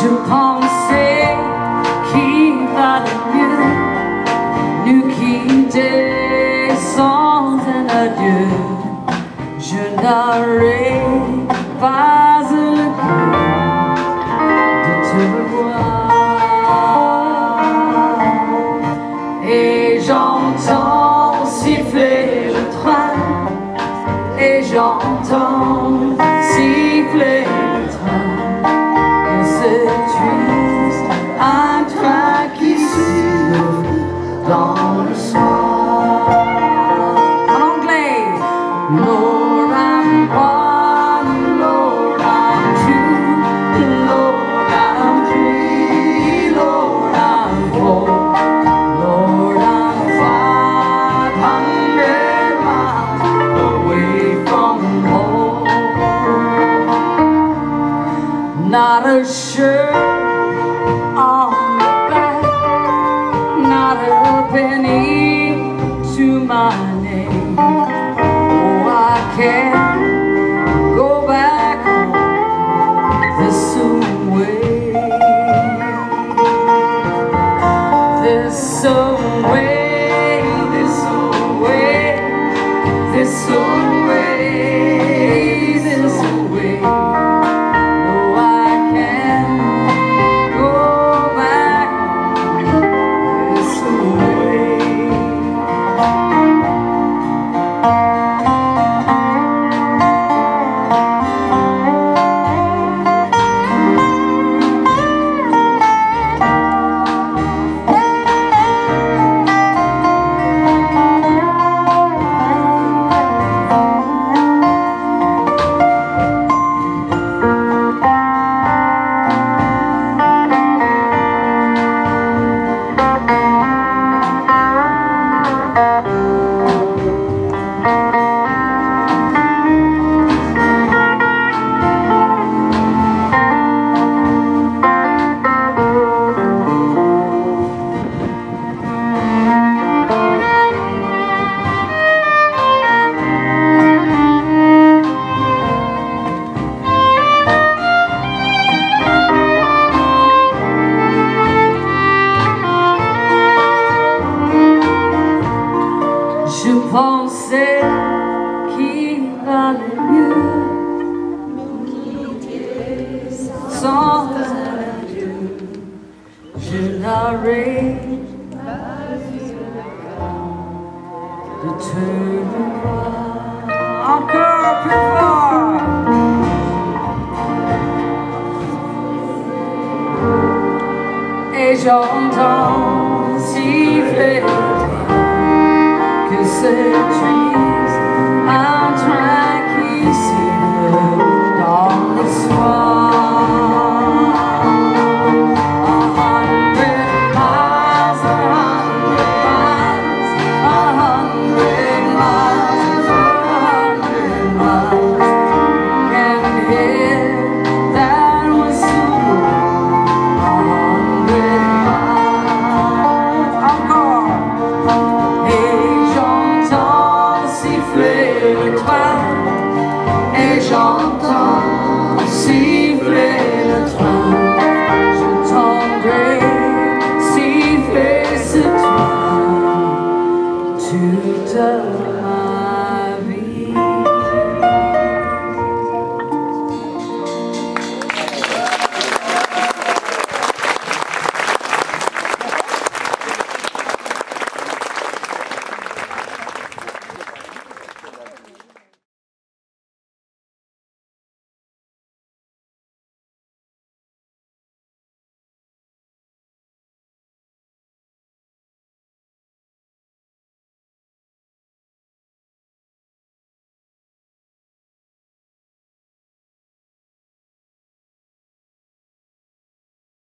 Je pensais qu'il valait mieux nous quitter sans un adieu. Je n'aurais pas le cœur de te revoir. Et j'entends siffler le train, et j'entends dans le soir. En anglais, Lord, shirt on the back, not a penny to my name. Oh, I can't go back way. This way, this way, this way, Je n'aurais de te revoir encore plus fort. Et j'entends siffler